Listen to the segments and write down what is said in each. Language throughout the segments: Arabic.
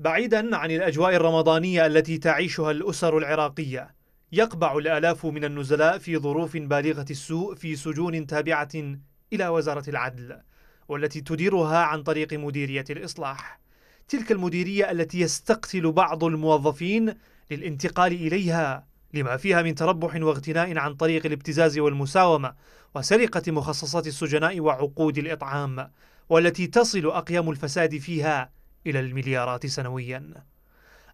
بعيدا عن الأجواء الرمضانية التي تعيشها الأسر العراقية. يقبع الآلاف من النزلاء في ظروف بالغة السوء في سجون تابعة إلى وزارة العدل والتي تديرها عن طريق مديرية الإصلاح. تلك المديرية التي يستقتل بعض الموظفين للانتقال إليها لما فيها من تربح واغتناء عن طريق الابتزاز والمساومة وسرقة مخصصات السجناء وعقود الإطعام والتي تصل أقيام الفساد فيها إلى المليارات سنويا.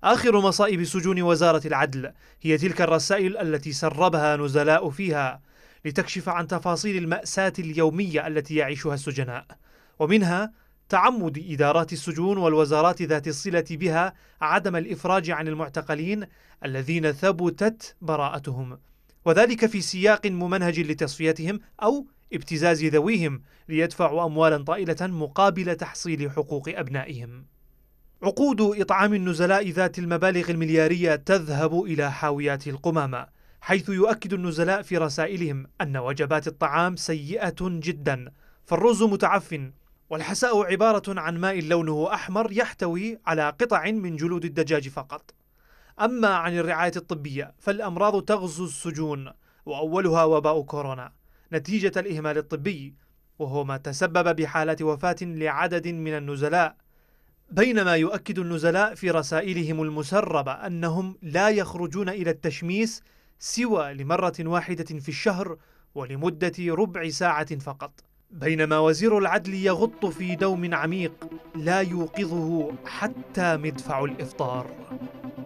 آخر مصائب سجون وزارة العدل هي تلك الرسائل التي سربها نزلاء فيها لتكشف عن تفاصيل المأساة اليومية التي يعيشها السجناء ومنها تعمد إدارات السجون والوزارات ذات الصلة بها عدم الإفراج عن المعتقلين الذين ثبتت براءتهم وذلك في سياق ممنهج لتصفيتهم أو ابتزاز ذويهم ليدفعوا أموالا طائلة مقابل تحصيل حقوق أبنائهم. عقود إطعام النزلاء ذات المبالغ المليارية تذهب إلى حاويات القمامة حيث يؤكد النزلاء في رسائلهم أن وجبات الطعام سيئة جدا فالرز متعفن والحساء عبارة عن ماء لونه أحمر يحتوي على قطع من جلود الدجاج فقط. أما عن الرعاية الطبية فالأمراض تغزو السجون وأولها وباء كورونا. نتيجة الإهمال الطبي وهو ما تسبب بحالة وفاة لعدد من النزلاء. بينما يؤكد النزلاء في رسائلهم المسربة أنهم لا يخرجون إلى التشميس سوى لمرة واحدة في الشهر ولمدة ربع ساعة فقط. بينما وزير العدل يغط في دوم عميق لا يوقظه حتى مدفع الإفطار.